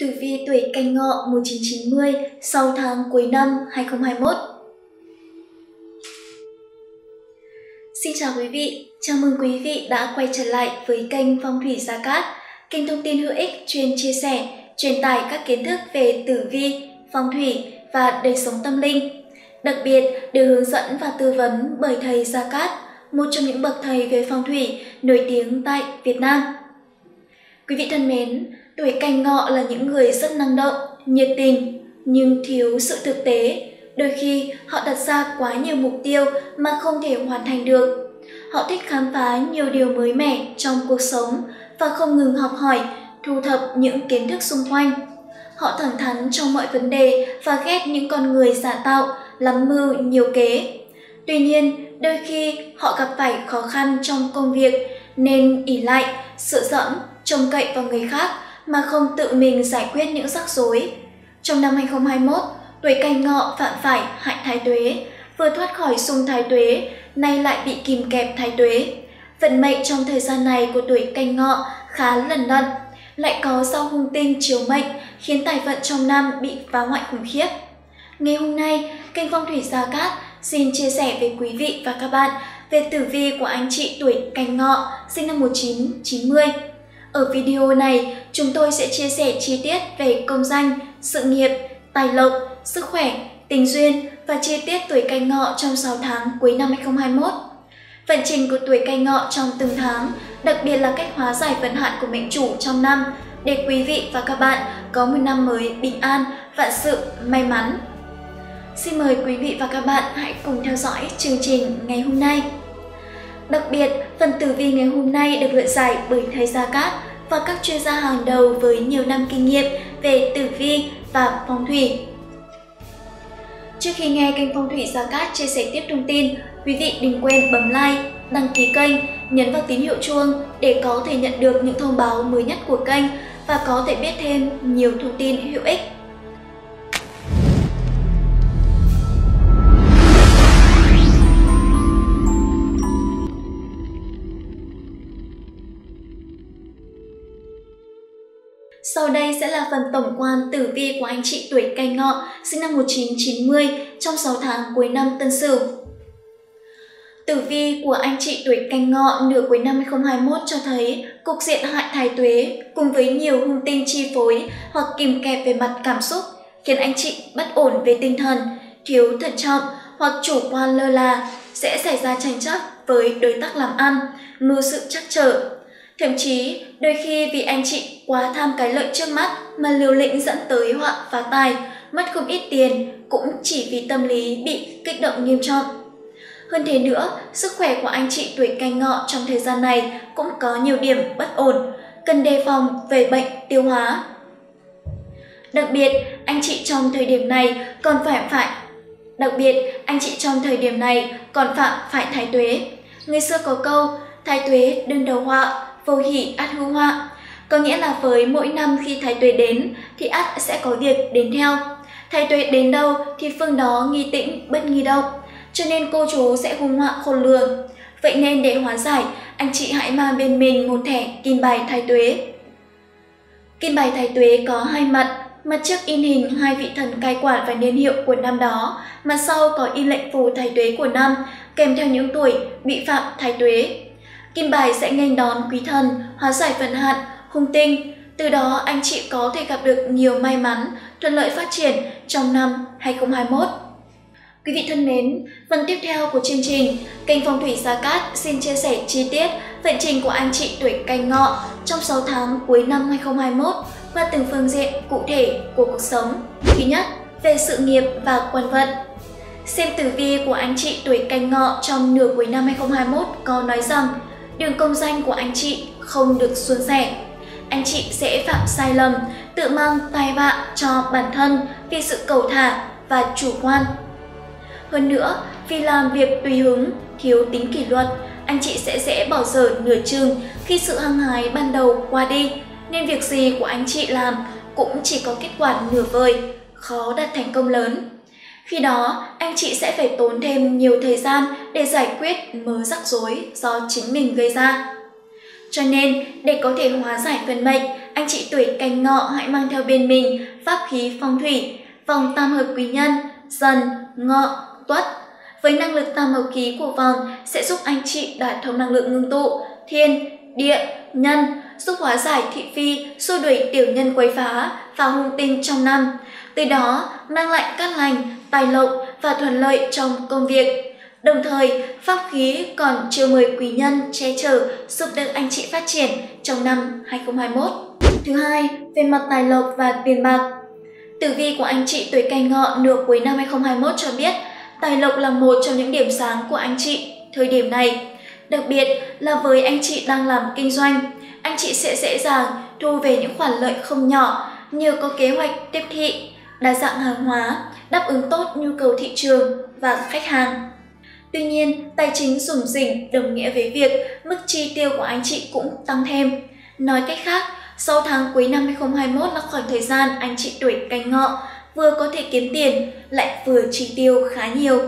Tử vi tuổi canh ngọ 1990 sau tháng cuối năm 2021 Xin chào quý vị, chào mừng quý vị đã quay trở lại với kênh Phong thủy Gia Cát, kênh thông tin hữu ích chuyên chia sẻ, truyền tải các kiến thức về tử vi, phong thủy và đời sống tâm linh. Đặc biệt được hướng dẫn và tư vấn bởi thầy Gia Cát, một trong những bậc thầy về phong thủy nổi tiếng tại Việt Nam. Quý vị thân mến, tuổi canh ngọ là những người rất năng động, nhiệt tình, nhưng thiếu sự thực tế. Đôi khi họ đặt ra quá nhiều mục tiêu mà không thể hoàn thành được. Họ thích khám phá nhiều điều mới mẻ trong cuộc sống và không ngừng học hỏi, thu thập những kiến thức xung quanh. Họ thẳng thắn trong mọi vấn đề và ghét những con người giả tạo, lắm mưu, nhiều kế. Tuy nhiên, đôi khi họ gặp phải khó khăn trong công việc nên ỉ lại, sợ dẫm, trông cậy vào người khác mà không tự mình giải quyết những rắc rối. Trong năm 2021, tuổi canh ngọ phạm phải hại thái tuế, vừa thoát khỏi xung thái tuế, nay lại bị kìm kẹp thái tuế. Vận mệnh trong thời gian này của tuổi canh ngọ khá lần lận, lại có sao hung tinh chiếu mệnh khiến tài vận trong năm bị phá hoại khủng khiếp. Ngày hôm nay, kênh Phong thủy Gia Cát xin chia sẻ với quý vị và các bạn về tử vi của anh chị tuổi canh ngọ sinh năm 1990 ở video này, chúng tôi sẽ chia sẻ chi tiết về công danh, sự nghiệp, tài lộc, sức khỏe, tình duyên và chi tiết tuổi canh ngọ trong 6 tháng cuối năm 2021. Vận trình của tuổi canh ngọ trong từng tháng, đặc biệt là cách hóa giải vận hạn của mệnh chủ trong năm để quý vị và các bạn có một năm mới bình an, vạn sự, may mắn. Xin mời quý vị và các bạn hãy cùng theo dõi chương trình ngày hôm nay. Đặc biệt, phần tử vi ngày hôm nay được luận giải bởi thầy Gia Cát và các chuyên gia hàng đầu với nhiều năm kinh nghiệm về tử vi và phong thủy. Trước khi nghe kênh Phong thủy Gia Cát chia sẻ tiếp thông tin, quý vị đừng quên bấm like, đăng ký kênh, nhấn vào tín hiệu chuông để có thể nhận được những thông báo mới nhất của kênh và có thể biết thêm nhiều thông tin hữu ích Sau đây sẽ là phần tổng quan tử vi của anh chị tuổi canh ngọ sinh năm 1990 trong 6 tháng cuối năm Tân Sửu. Tử vi của anh chị tuổi canh ngọ nửa cuối năm 2021 cho thấy cục diện hại thái tuế cùng với nhiều hung tinh chi phối hoặc kìm kẹp về mặt cảm xúc khiến anh chị bất ổn về tinh thần, thiếu thận trọng hoặc chủ quan lơ là sẽ xảy ra tranh chấp với đối tác làm ăn, mưu sự chắc trở Thậm chí, đôi khi vì anh chị quá tham cái lợi trước mắt mà liều lĩnh dẫn tới họa phá tài, mất không ít tiền cũng chỉ vì tâm lý bị kích động nghiêm trọng. Hơn thế nữa, sức khỏe của anh chị tuổi canh ngọ trong thời gian này cũng có nhiều điểm bất ổn, cần đề phòng về bệnh tiêu hóa. Đặc biệt, anh chị trong thời điểm này còn phải phải Đặc biệt, anh chị trong thời điểm này còn phạm phải thái tuế. Người xưa có câu, thái tuế đừng đầu họa, vô hỷ ắt hữu họa. Có nghĩa là với mỗi năm khi thái tuế đến thì ắt sẽ có việc đến theo. Thái tuế đến đâu thì phương đó nghi tĩnh bất nghi động, cho nên cô chú sẽ hung họa khôn lường. Vậy nên để hóa giải, anh chị hãy mang bên mình một thẻ kim bài thái tuế. Kim bài thái tuế có hai mặt, mặt trước in hình hai vị thần cai quản và niên hiệu của năm đó, mặt sau có in lệnh phù thái tuế của năm, kèm theo những tuổi bị phạm thái tuế. Kim bài sẽ nghênh đón quý thần, hóa giải vận hạn, hung tinh. Từ đó anh chị có thể gặp được nhiều may mắn, thuận lợi phát triển trong năm 2021. Quý vị thân mến, phần tiếp theo của chương trình, kênh Phong thủy Gia Cát xin chia sẻ chi tiết vận trình của anh chị tuổi canh ngọ trong 6 tháng cuối năm 2021 và từng phương diện cụ thể của cuộc sống. Thứ nhất, về sự nghiệp và quan vận. Xem tử vi của anh chị tuổi canh ngọ trong nửa cuối năm 2021 có nói rằng đường công danh của anh chị không được suôn sẻ. Anh chị sẽ phạm sai lầm, tự mang tai vạ cho bản thân vì sự cầu thả và chủ quan. Hơn nữa, vì làm việc tùy hứng, thiếu tính kỷ luật, anh chị sẽ dễ bỏ dở nửa chừng khi sự hăng hái ban đầu qua đi, nên việc gì của anh chị làm cũng chỉ có kết quả nửa vời, khó đạt thành công lớn. Khi đó, anh chị sẽ phải tốn thêm nhiều thời gian để giải quyết mớ rắc rối do chính mình gây ra. Cho nên, để có thể hóa giải vận mệnh, anh chị tuổi canh ngọ hãy mang theo bên mình pháp khí phong thủy, vòng tam hợp quý nhân, dần, ngọ, tuất. Với năng lực tam hợp khí của vòng sẽ giúp anh chị đạt thông năng lượng ngưng tụ, thiên, địa, nhân, giúp hóa giải thị phi, xua đuổi tiểu nhân quấy phá và hung tinh trong năm. Từ đó mang lại cát lành, tài lộc và thuận lợi trong công việc. Đồng thời, pháp khí còn chiêu mời quý nhân che chở giúp đỡ anh chị phát triển trong năm 2021. Thứ hai, về mặt tài lộc và tiền bạc. Tử vi của anh chị tuổi canh ngọ nửa cuối năm 2021 cho biết, tài lộc là một trong những điểm sáng của anh chị thời điểm này. Đặc biệt là với anh chị đang làm kinh doanh, anh chị sẽ dễ dàng thu về những khoản lợi không nhỏ nhờ có kế hoạch tiếp thị, đa dạng hàng hóa, đáp ứng tốt nhu cầu thị trường và khách hàng. Tuy nhiên, tài chính rủng rỉnh đồng nghĩa với việc mức chi tiêu của anh chị cũng tăng thêm. Nói cách khác, 6 tháng cuối năm 2021 là khoảng thời gian anh chị tuổi canh ngọ vừa có thể kiếm tiền lại vừa chi tiêu khá nhiều.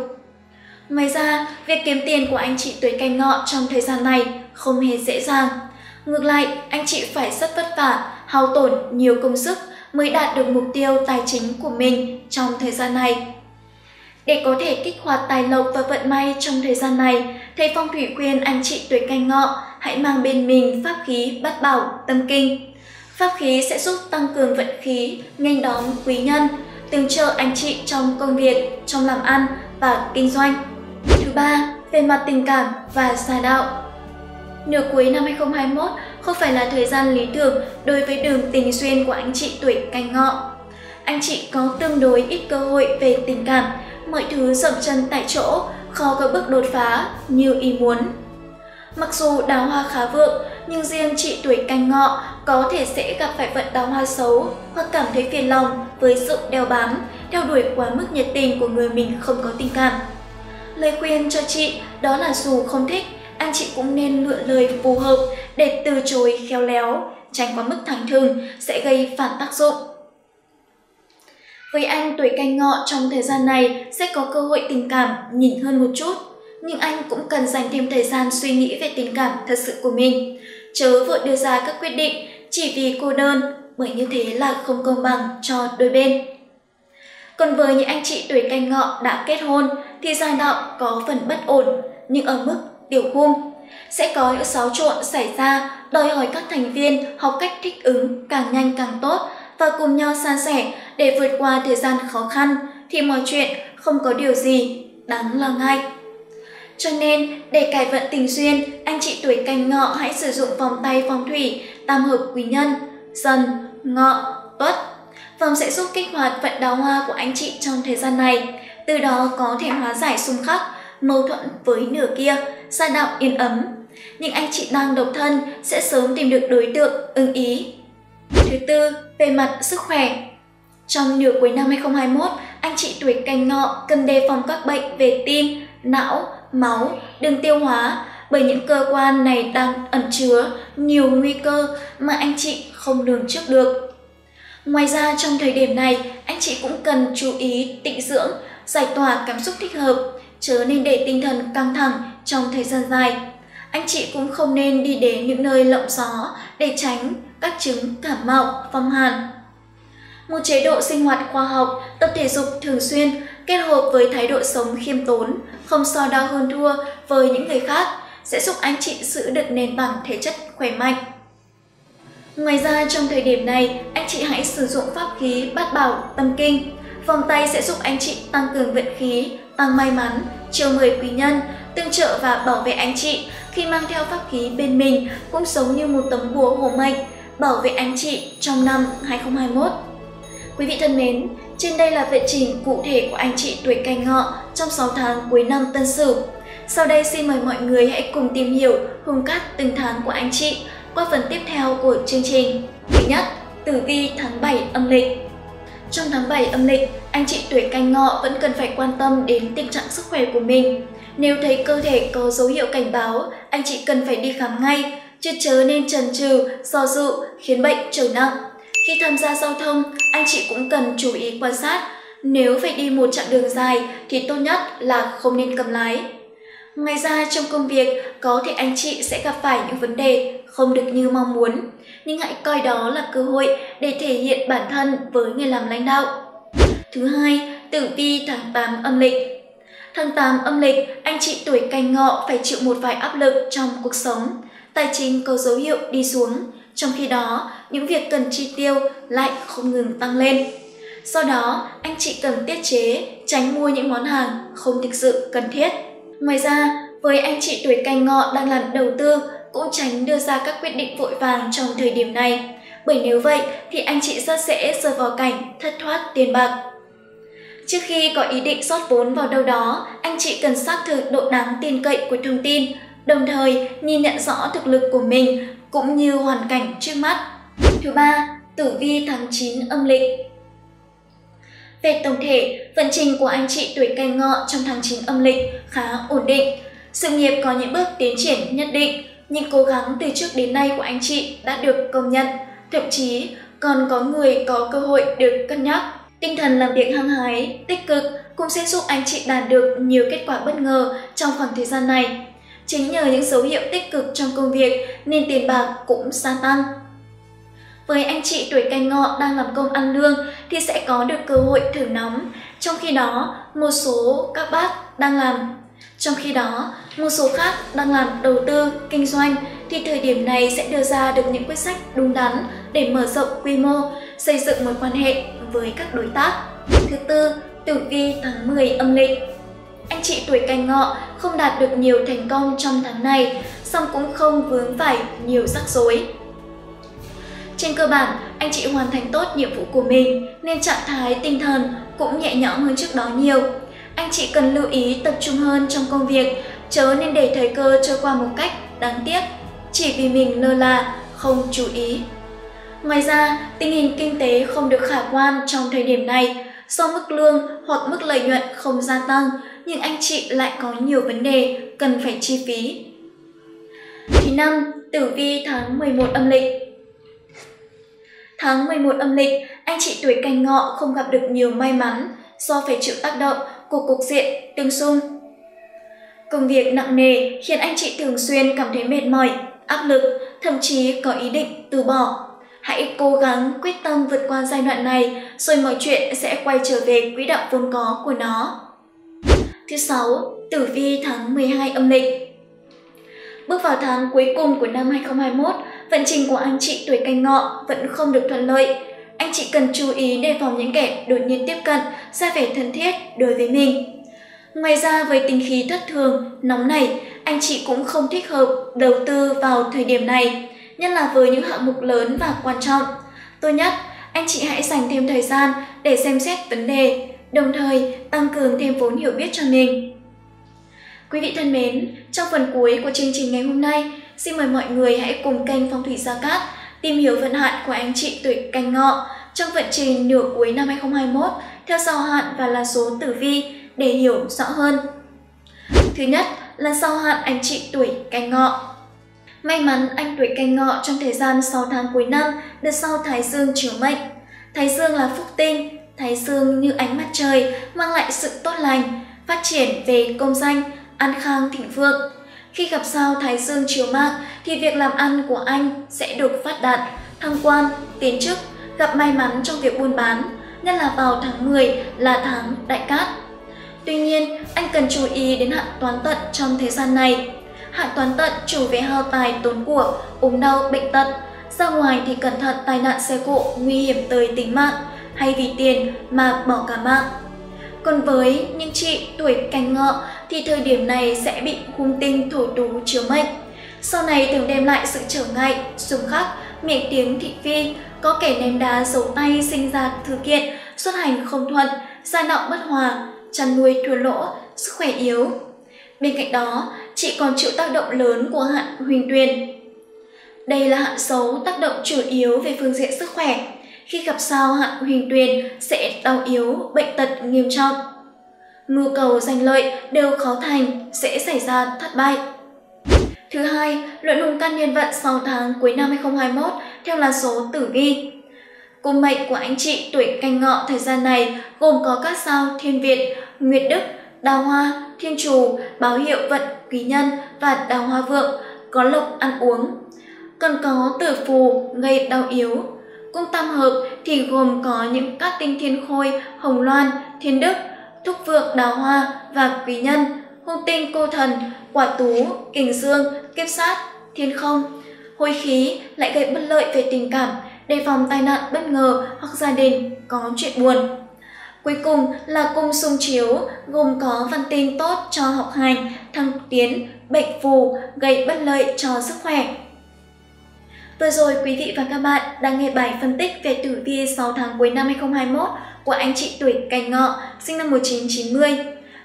Ngoài ra, việc kiếm tiền của anh chị tuổi canh ngọ trong thời gian này không hề dễ dàng. Ngược lại, anh chị phải rất vất vả, hao tổn nhiều công sức mới đạt được mục tiêu tài chính của mình trong thời gian này. Để có thể kích hoạt tài lộc và vận may trong thời gian này, thầy phong thủy khuyên anh chị tuổi canh ngọ hãy mang bên mình pháp khí bát bảo tâm kinh. Pháp khí sẽ giúp tăng cường vận khí, nghênh đón quý nhân, tương trợ anh chị trong công việc, trong làm ăn và kinh doanh. Thứ ba, về mặt tình cảm và gia đạo. Nửa cuối năm 2021 không phải là thời gian lý tưởng đối với đường tình duyên của anh chị tuổi canh ngọ. Anh chị có tương đối ít cơ hội về tình cảm, mọi thứ dậm chân tại chỗ, khó có bước đột phá như ý muốn. Mặc dù đào hoa khá vượng, nhưng riêng chị tuổi canh ngọ có thể sẽ gặp phải vận đào hoa xấu hoặc cảm thấy phiền lòng với sự đeo bám, theo đuổi quá mức nhiệt tình của người mình không có tình cảm. Lời khuyên cho chị đó là dù không thích, anh chị cũng nên lựa lời phù hợp để từ chối khéo léo, tránh quá mức thẳng thừng sẽ gây phản tác dụng. Với anh tuổi canh ngọ trong thời gian này sẽ có cơ hội tình cảm nhìn hơn một chút, nhưng anh cũng cần dành thêm thời gian suy nghĩ về tình cảm thật sự của mình. Chớ vội đưa ra các quyết định chỉ vì cô đơn, bởi như thế là không công bằng cho đôi bên. Còn với những anh chị tuổi canh ngọ đã kết hôn thì giai đạo có phần bất ổn, nhưng ở mức điều khung. Sẽ có những xáo trộn xảy ra, đòi hỏi các thành viên học cách thích ứng càng nhanh càng tốt và cùng nhau san sẻ để vượt qua thời gian khó khăn thì mọi chuyện không có điều gì đáng lo ngại. Cho nên, để cải vận tình duyên, anh chị tuổi canh ngọ hãy sử dụng vòng tay phong thủy tam hợp quý nhân, dần, ngọ, tuất. Vòng sẽ giúp kích hoạt vận đào hoa của anh chị trong thời gian này, từ đó có thể hóa giải xung khắc, mâu thuẫn với nửa kia, gia đạo yên ấm. Nhưng anh chị đang độc thân sẽ sớm tìm được đối tượng ưng ý. Thứ tư, về mặt sức khỏe. Trong nửa cuối năm 2021, anh chị tuổi canh ngọ cần đề phòng các bệnh về tim, não, máu, đường tiêu hóa bởi những cơ quan này đang ẩn chứa nhiều nguy cơ mà anh chị không lường trước được. Ngoài ra trong thời điểm này, anh chị cũng cần chú ý tịnh dưỡng, giải tỏa cảm xúc thích hợp, chớ nên để tinh thần căng thẳng trong thời gian dài. Anh chị cũng không nên đi đến những nơi lộng gió để tránh các chứng cảm mạo, phong hàn. Một chế độ sinh hoạt khoa học, tập thể dục thường xuyên kết hợp với thái độ sống khiêm tốn, không so đo hơn thua với những người khác sẽ giúp anh chị giữ được nền tảng thể chất khỏe mạnh. Ngoài ra trong thời điểm này, anh chị hãy sử dụng pháp khí bát bảo tâm kinh. Vòng tay sẽ giúp anh chị tăng cường vận khí, tăng may mắn, chiều mời quý nhân, tương trợ và bảo vệ anh chị khi mang theo pháp khí bên mình cũng giống như một tấm búa hộ mệnh bảo vệ anh chị trong năm 2021. Quý vị thân mến, trên đây là vệ trình cụ thể của anh chị tuổi canh ngọ trong 6 tháng cuối năm Tân Sửu. Sau đây xin mời mọi người hãy cùng tìm hiểu hung cát từng tháng của anh chị qua phần tiếp theo của chương trình. Thứ nhất, tử vi tháng 7 âm lịch. Trong tháng 7 âm lịch, anh chị tuổi canh ngọ vẫn cần phải quan tâm đến tình trạng sức khỏe của mình. Nếu thấy cơ thể có dấu hiệu cảnh báo, anh chị cần phải đi khám ngay, chứ chớ nên trần trừ, do dự khiến bệnh trở nặng. Khi tham gia giao thông, anh chị cũng cần chú ý quan sát. Nếu phải đi một chặng đường dài thì tốt nhất là không nên cầm lái. Ngoài ra trong công việc, có thể anh chị sẽ gặp phải những vấn đề không được như mong muốn, nhưng hãy coi đó là cơ hội để thể hiện bản thân với người làm lãnh đạo. Thứ hai, tử vi tháng 8 âm lịch Tháng 8 âm lịch, anh chị tuổi canh ngọ phải chịu một vài áp lực trong cuộc sống. Tài chính có dấu hiệu đi xuống, trong khi đó, những việc cần chi tiêu lại không ngừng tăng lên. Do đó, anh chị cần tiết chế, tránh mua những món hàng không thực sự cần thiết. Ngoài ra, với anh chị tuổi canh ngọ đang làm đầu tư, cũng tránh đưa ra các quyết định vội vàng trong thời điểm này. Bởi nếu vậy thì anh chị rất dễ rơi vào cảnh thất thoát tiền bạc. Trước khi có ý định rót vốn vào đâu đó, anh chị cần xác thực độ đáng tin cậy của thông tin, đồng thời nhìn nhận rõ thực lực của mình cũng như hoàn cảnh trước mắt. Thứ ba, tử vi tháng 9 âm lịch. Về tổng thể, vận trình của anh chị tuổi canh ngọ trong tháng 9 âm lịch khá ổn định. Sự nghiệp có những bước tiến triển nhất định, những cố gắng từ trước đến nay của anh chị đã được công nhận, thậm chí còn có người có cơ hội được cân nhắc. Tinh thần làm việc hăng hái, tích cực cũng sẽ giúp anh chị đạt được nhiều kết quả bất ngờ trong khoảng thời gian này. Chính nhờ những dấu hiệu tích cực trong công việc nên tiền bạc cũng gia tăng. Với anh chị tuổi canh ngọ đang làm công ăn lương thì sẽ có được cơ hội thử nóng, trong khi đó một số các bác đang làm trong khi đó, một số khác đang làm đầu tư, kinh doanh thì thời điểm này sẽ đưa ra được những quyết sách đúng đắn để mở rộng quy mô, xây dựng mối quan hệ với các đối tác. Thứ tư, tử vi tháng 10 âm lịch. Anh chị tuổi canh ngọ không đạt được nhiều thành công trong tháng này, song cũng không vướng phải nhiều rắc rối. Trên cơ bản, anh chị hoàn thành tốt nhiệm vụ của mình nên trạng thái tinh thần cũng nhẹ nhõm hơn trước đó nhiều. Anh chị cần lưu ý tập trung hơn trong công việc, chớ nên để thời cơ trôi qua một cách đáng tiếc, chỉ vì mình lơ là, không chú ý. Ngoài ra, tình hình kinh tế không được khả quan trong thời điểm này, do mức lương hoặc mức lợi nhuận không gia tăng, nhưng anh chị lại có nhiều vấn đề cần phải chi phí. Thứ năm, tử vi tháng 11 âm lịch Tháng 11 âm lịch, anh chị tuổi canh ngọ không gặp được nhiều may mắn do phải chịu tác động của cục diện tương xung. Công việc nặng nề khiến anh chị thường xuyên cảm thấy mệt mỏi, áp lực, thậm chí có ý định từ bỏ. Hãy cố gắng quyết tâm vượt qua giai đoạn này rồi mọi chuyện sẽ quay trở về quỹ đạo vốn có của nó. Thứ sáu, tử vi tháng 12 âm lịch. Bước vào tháng cuối cùng của năm 2021, vận trình của anh chị tuổi canh ngọ vẫn không được thuận lợi anh chị cần chú ý đề phòng những kẻ đột nhiên tiếp cận, ra vẻ thân thiết đối với mình. Ngoài ra với tính khí thất thường, nóng này, anh chị cũng không thích hợp đầu tư vào thời điểm này, nhất là với những hạng mục lớn và quan trọng. Tốt nhất, anh chị hãy dành thêm thời gian để xem xét vấn đề, đồng thời tăng cường thêm vốn hiểu biết cho mình. Quý vị thân mến, trong phần cuối của chương trình ngày hôm nay, xin mời mọi người hãy cùng kênh Phong thủy Gia Cát tìm hiểu vận hạn của anh chị tuổi canh ngọ trong vận trình nửa cuối năm 2021 theo sao hạn và là số tử vi để hiểu rõ hơn. Thứ nhất là sao hạn anh chị tuổi canh ngọ. May mắn anh tuổi canh ngọ trong thời gian 6 tháng cuối năm được sau Thái Dương chiếu mệnh. Thái Dương là phúc tinh, Thái Dương như ánh mặt trời mang lại sự tốt lành, phát triển về công danh, an khang thịnh vượng, khi gặp sao Thái Dương chiếu mạng thì việc làm ăn của anh sẽ được phát đạt, thăng quan, tiến chức, gặp may mắn trong việc buôn bán, nhất là vào tháng 10 là tháng đại cát. Tuy nhiên, anh cần chú ý đến hạn toán tận trong thời gian này. Hạn toán tận chủ về hao tài tốn của, ốm đau, bệnh tật. Ra ngoài thì cẩn thận tai nạn xe cộ nguy hiểm tới tính mạng hay vì tiền mà bỏ cả mạng. Còn với những chị tuổi canh ngọ thì thời điểm này sẽ bị hung tinh thổ tú chiếu mệnh. Sau này thường đem lại sự trở ngại, xung khắc, miệng tiếng thị phi, có kẻ ném đá giấu tay sinh ra thư kiện, xuất hành không thuận, gia nọ bất hòa, chăn nuôi thua lỗ, sức khỏe yếu. Bên cạnh đó, chị còn chịu tác động lớn của hạn huỳnh tuyền. Đây là hạn xấu tác động chủ yếu về phương diện sức khỏe, khi gặp sao hạn Huyền tuyền sẽ đau yếu, bệnh tật nghiêm trọng. Mưu cầu giành lợi đều khó thành, sẽ xảy ra thất bại. Thứ hai, luận hùng căn niên vận 6 tháng cuối năm 2021 theo là số tử vi. Cung mệnh của anh chị tuổi canh ngọ thời gian này gồm có các sao Thiên Việt, Nguyệt Đức, Đào Hoa, Thiên Trù, báo hiệu vận quý nhân và Đào Hoa Vượng, có lộc ăn uống. còn có tử phù gây đau yếu. Cung tam hợp thì gồm có những các tinh thiên khôi, hồng loan, thiên đức, thúc vượng đào hoa và quý nhân, hung tinh cô thần, quả tú, kình dương, kiếp sát, thiên không. Hôi khí lại gây bất lợi về tình cảm, đề phòng tai nạn bất ngờ hoặc gia đình có chuyện buồn. Cuối cùng là cung xung chiếu, gồm có văn tinh tốt cho học hành, thăng tiến, bệnh phù, gây bất lợi cho sức khỏe. Vừa rồi quý vị và các bạn đang nghe bài phân tích về tử vi 6 tháng cuối năm 2021 của anh chị tuổi Canh Ngọ, sinh năm 1990.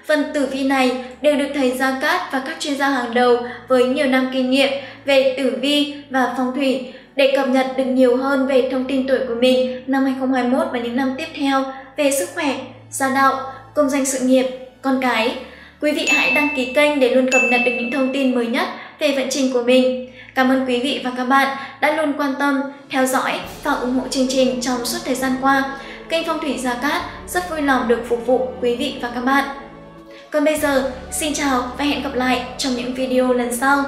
Phần tử vi này đều được thầy Gia Cát và các chuyên gia hàng đầu với nhiều năm kinh nghiệm về tử vi và phong thủy để cập nhật được nhiều hơn về thông tin tuổi của mình năm 2021 và những năm tiếp theo về sức khỏe, gia đạo, công danh sự nghiệp, con cái. Quý vị hãy đăng ký kênh để luôn cập nhật được những thông tin mới nhất về vận trình của mình. Cảm ơn quý vị và các bạn đã luôn quan tâm, theo dõi và ủng hộ chương trình trong suốt thời gian qua. Kênh Phong thủy Gia Cát rất vui lòng được phục vụ quý vị và các bạn. Còn bây giờ, xin chào và hẹn gặp lại trong những video lần sau.